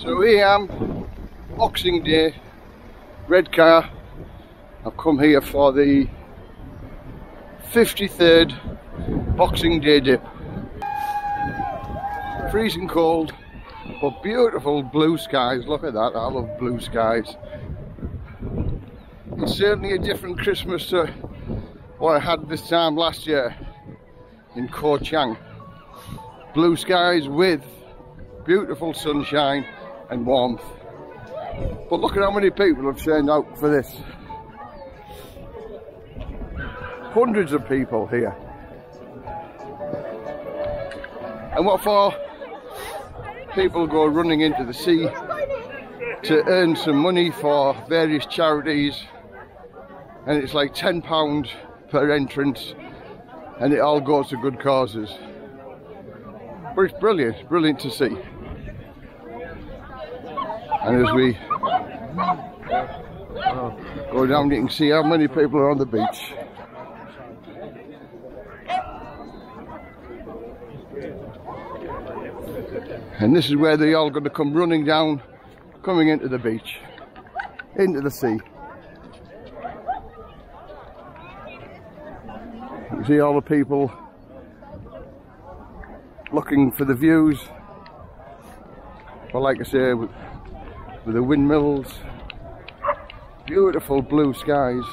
So here I am, Boxing Day, Redcar. I've come here for the 53rd Boxing Day dip. Freezing cold, but beautiful blue skies. Look at that, I love blue skies. It's certainly a different Christmas to what I had this time last year in Ko Chang. Blue skies with beautiful sunshine and warmth. But look at how many people have turned out for this. Hundreds of people here. And what for? People go running into the sea to earn some money for various charities and it's like £10 per entrance and it all goes to good causes. But it's brilliant, brilliant to see. And as we go down, you can see how many people are on the beach. And this is where they're all going to come running down, coming into the beach, into the sea. You see all the people looking for the views. But like I say, with, the windmills, beautiful blue skies.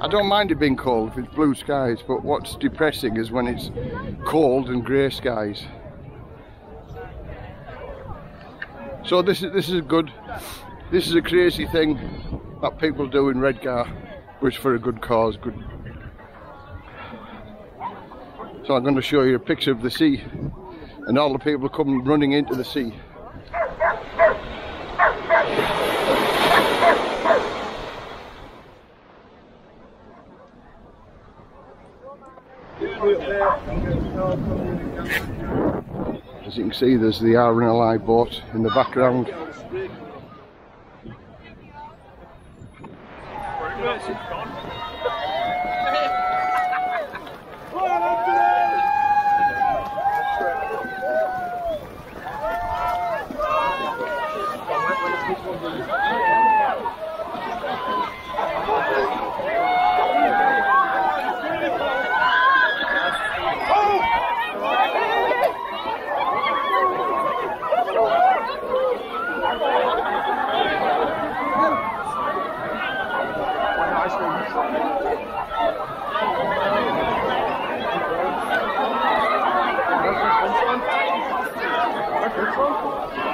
I don't mind it being cold if it's blue skies, but what's depressing is when it's cold and grey skies. So this is this is good. This is a crazy thing that people do in Redcar, which for a good cause, good. So I'm going to show you a picture of the sea, and all the people come running into the sea. As you can see there's the RNLI boat in the background. Tá Banco.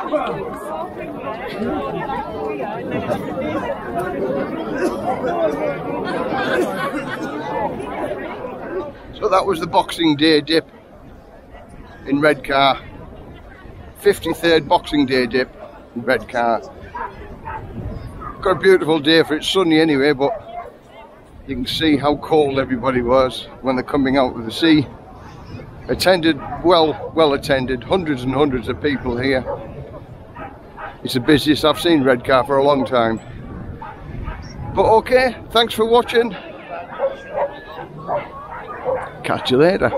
So that was the Boxing Day dip. in Redcar. 53rd Boxing Day dip in Redcar. Got a beautiful day for it, sunny anyway, but you can see how cold everybody was when they're coming out of the sea. Attended, well, well attended, hundreds and hundreds of people here. It's the busiest I've seen Redcar for a long time. But okay, thanks for watching. Catch you later.